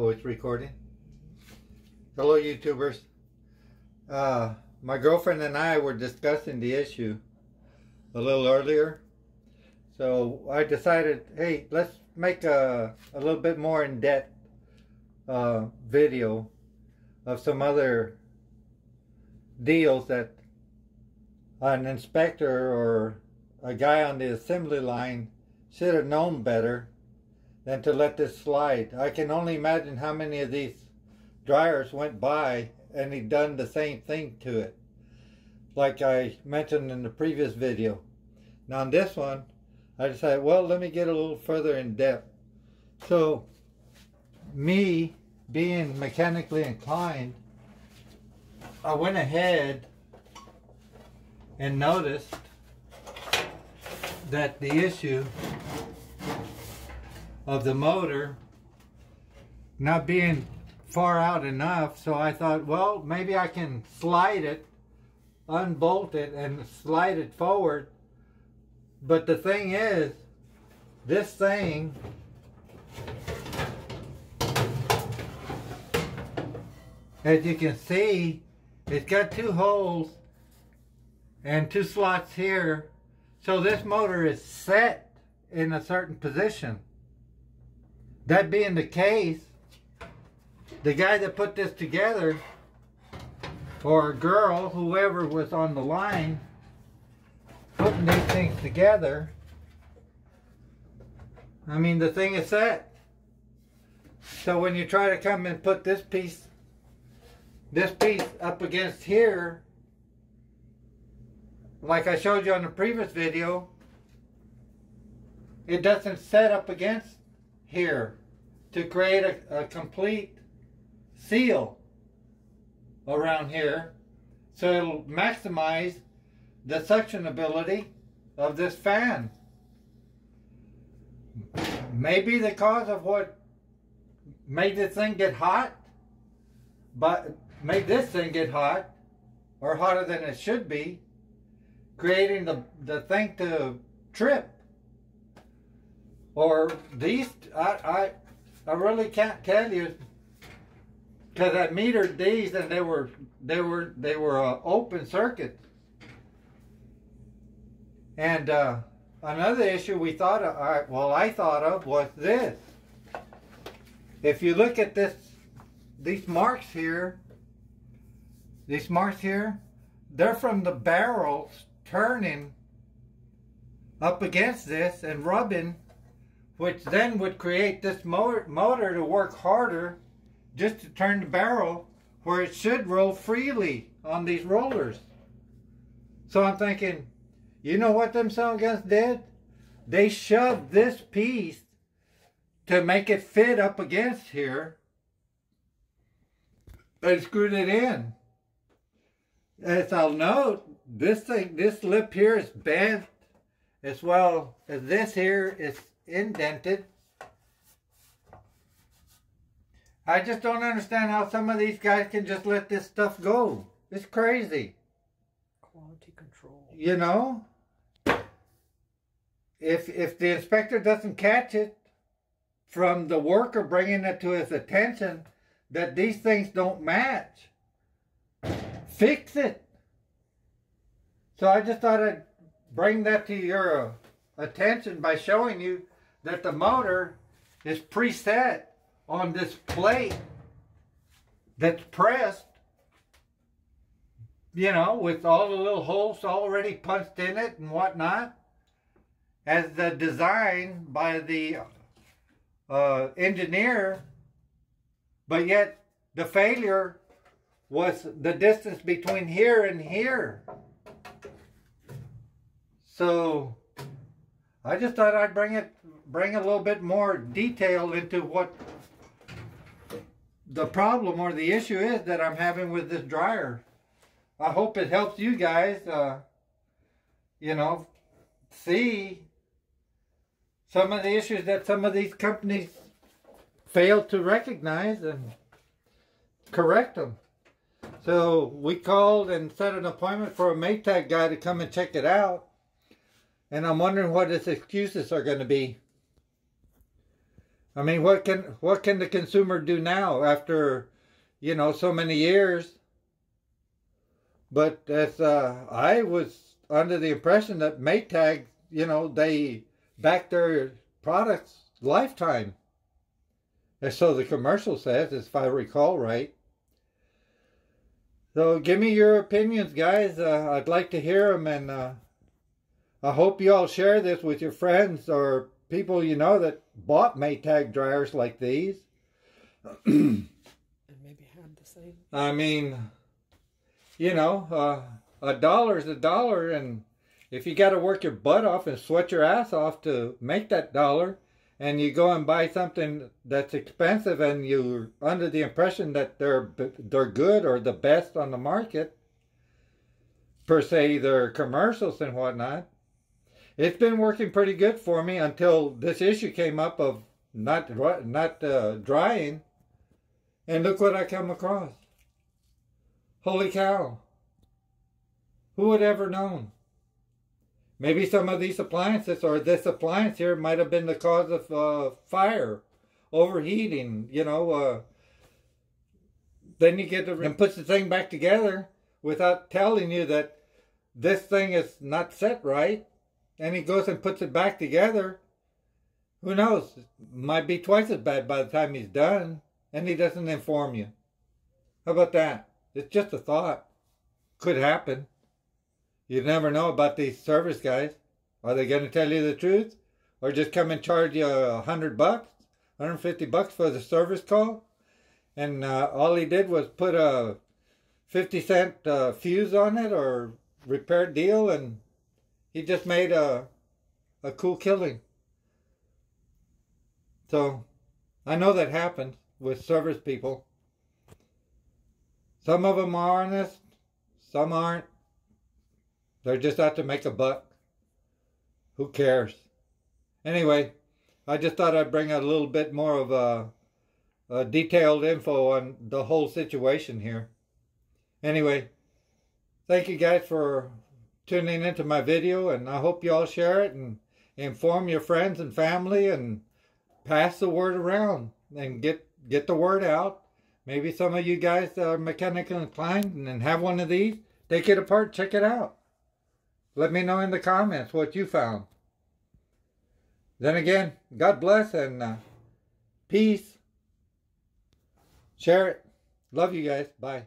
Oh, it's recording. Hello, YouTubers. Uh, my girlfriend and I were discussing the issue a little earlier. So I decided, hey, let's make a, a little bit more in-depth uh, video of some other deals that an inspector or a guy on the assembly line should have known better than to let this slide. I can only imagine how many of these dryers went by and he done the same thing to it. Like I mentioned in the previous video. Now on this one, I decided, well, let me get a little further in depth. So, me being mechanically inclined, I went ahead and noticed that the issue of the motor not being far out enough so I thought well maybe I can slide it unbolt it and slide it forward. But the thing is this thing as you can see it's got two holes and two slots here. So this motor is set in a certain position that being the case, the guy that put this together, or a girl, whoever was on the line, putting these things together, I mean, the thing is set. So when you try to come and put this piece, this piece up against here, like I showed you on the previous video, it doesn't set up against here to create a, a complete seal around here so it'll maximize the suction ability of this fan. Maybe the cause of what made this thing get hot, but made this thing get hot, or hotter than it should be, creating the, the thing to trip. Or these, I, I, I really can't tell you because I metered these and they were they were they were uh, open circuits. And uh, another issue we thought of, uh, well, I thought of was this. If you look at this, these marks here, these marks here, they're from the barrels turning up against this and rubbing which then would create this motor, motor to work harder just to turn the barrel where it should roll freely on these rollers. So I'm thinking, you know what them son guns did? They shoved this piece to make it fit up against here and screwed it in. As I'll note, this thing, this lip here is bent as well as this here is indented. I just don't understand how some of these guys can just let this stuff go. It's crazy. Quality control. You know? If if the inspector doesn't catch it from the worker bringing it to his attention that these things don't match, fix it. So I just thought I'd bring that to your attention by showing you that the motor is preset on this plate that's pressed, you know, with all the little holes already punched in it and whatnot, as the design by the uh, engineer, but yet the failure was the distance between here and here. So I just thought I'd bring it bring a little bit more detail into what the problem or the issue is that I'm having with this dryer. I hope it helps you guys, uh, you know, see some of the issues that some of these companies fail to recognize and correct them. So we called and set an appointment for a Maytag guy to come and check it out. And I'm wondering what his excuses are going to be. I mean, what can what can the consumer do now after, you know, so many years? But as uh, I was under the impression that Maytag, you know, they back their products lifetime. And so the commercial says, if I recall right. So give me your opinions, guys. Uh, I'd like to hear them, and uh, I hope you all share this with your friends or people you know that bought Maytag dryers like these. and maybe had the same. I mean, you know, uh, a dollar is a dollar, and if you got to work your butt off and sweat your ass off to make that dollar, and you go and buy something that's expensive, and you're under the impression that they're they're good or the best on the market, per se, they're commercials and whatnot. It's been working pretty good for me until this issue came up of not not uh, drying, and look what I come across. Holy cow! Who would ever known? Maybe some of these appliances or this appliance here might have been the cause of uh, fire, overheating, you know. Uh, then you get to and puts the thing back together without telling you that this thing is not set right. And he goes and puts it back together. Who knows? Might be twice as bad by the time he's done. And he doesn't inform you. How about that? It's just a thought. Could happen. You never know about these service guys. Are they going to tell you the truth? Or just come and charge you a hundred bucks, 150 bucks for the service call? And uh, all he did was put a 50 cent uh, fuse on it or repair deal and he just made a, a cool killing. So I know that happens with service people. Some of them are honest, some aren't. They're just out to make a buck. Who cares? Anyway, I just thought I'd bring a little bit more of a, a detailed info on the whole situation here. Anyway, thank you guys for tuning into my video and I hope you all share it and inform your friends and family and pass the word around and get get the word out. Maybe some of you guys are mechanically inclined and have one of these. Take it apart, check it out. Let me know in the comments what you found. Then again, God bless and uh, peace. Share it. Love you guys. Bye.